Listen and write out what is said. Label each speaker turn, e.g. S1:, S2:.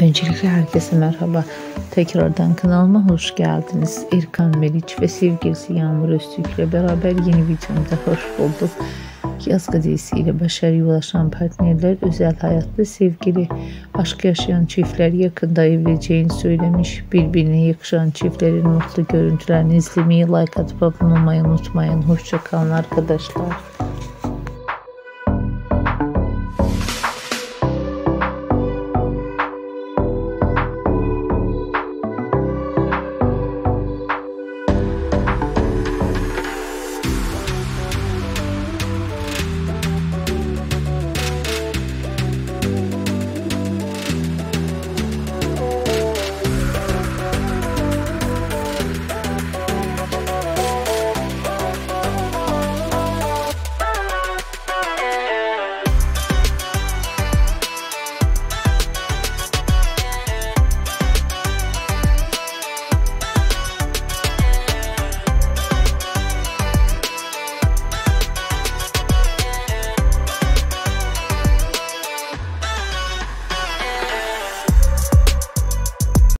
S1: Öncelikle herkese merhaba. Tekrardan kanalıma hoş geldiniz. İrkan Meriç ve sevgilisi Yağmur Öztürk ile beraber yeni videomda hoş bulduk. Yaz dizisiyle başarıya ulaşan partnerler özel hayatta sevgili aşk yaşayan çiftler yakında evleneceğini söylemiş. Birbirine yakışan çiftlerin mutlu görüntülerini izlemeyi like atıp abone olmayı unutmayın. Hoşçakalın arkadaşlar.